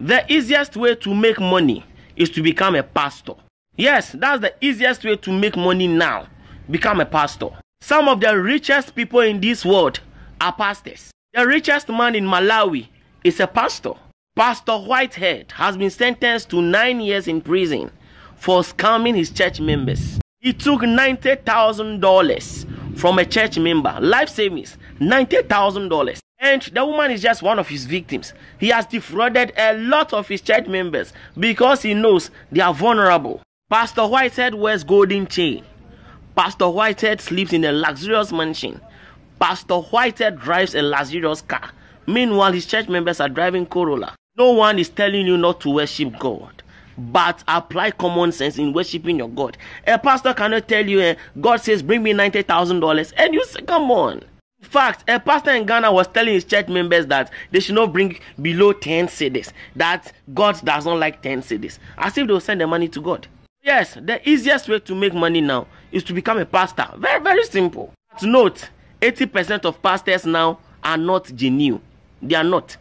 The easiest way to make money is to become a pastor. Yes, that's the easiest way to make money now. Become a pastor. Some of the richest people in this world are pastors. The richest man in Malawi is a pastor. Pastor Whitehead has been sentenced to nine years in prison for scamming his church members. He took $90,000 from a church member, life savings, $90,000. And the woman is just one of his victims. He has defrauded a lot of his church members because he knows they are vulnerable. Pastor Whitehead wears golden chain. Pastor Whitehead sleeps in a luxurious mansion. Pastor Whitehead drives a luxurious car. Meanwhile, his church members are driving Corolla. No one is telling you not to worship God, but apply common sense in worshiping your God. A pastor cannot tell you, eh, God says, bring me $90,000, and you say, come on. In fact, a pastor in Ghana was telling his church members that they should not bring below 10 cedis, that God does not like 10 cedis, as if they will send the money to God. Yes, the easiest way to make money now is to become a pastor. Very, very simple. To note, 80% of pastors now are not genuine. They are not.